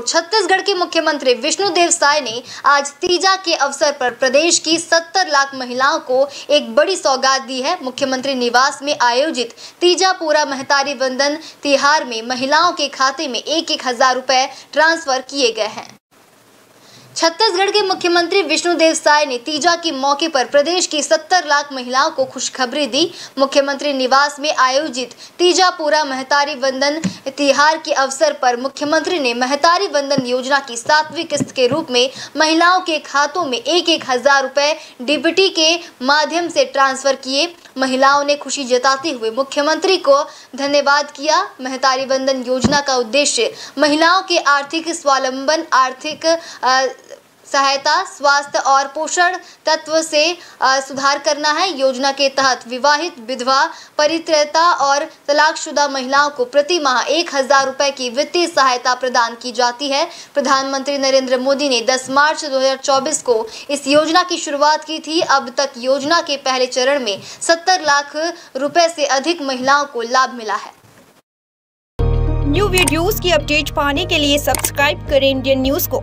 छत्तीसगढ़ के मुख्यमंत्री विष्णुदेव साय ने आज तीजा के अवसर पर प्रदेश की 70 लाख महिलाओं को एक बड़ी सौगात दी है। मुख्यमंत्री निवास में आयोजित तीजा पूरा महतारी वंदन तिहार में महिलाओं के खाते में एक एक हज़ार रुपए ट्रांसफ़र किए गए हैं। छत्तीसगढ़ के मुख्यमंत्री विष्णुदेव साय ने तीजा के मौके पर प्रदेश की 70 लाख महिलाओं को खुशखबरी दी। मुख्यमंत्री निवास में आयोजित तीजा पूरा महतारी वंदन तिहार के अवसर पर मुख्यमंत्री ने महतारी वंदन योजना की सातवीं किस्त के रूप में महिलाओं के खातों में एक एक हज़ार रुपए डीबीटी के माध्यम से ट्रांसफ़र किए। महिलाओं ने खुशी जताते हुए मुख्यमंत्री को धन्यवाद किया। महतारी वंदन योजना का उद्देश्य महिलाओं के आर्थिक स्वावलंबन आर्थिक आ, सहायता, स्वास्थ्य और पोषण तत्व से सुधार करना है। योजना के तहत विवाहित, विधवा, परित्रता और तलाकशुदा महिलाओं को प्रति माह एक हज़ार रुपए की वित्तीय सहायता प्रदान की जाती है। प्रधानमंत्री नरेंद्र मोदी ने 10 मार्च 2024 को इस योजना की शुरुआत की थी। अब तक योजना के पहले चरण में 70 लाख रुपए से अधिक महिलाओं को लाभ मिला है। न्यू वीडियोस की अपडेट पाने के लिए सब्सक्राइब करें इंडियन न्यूज़ को।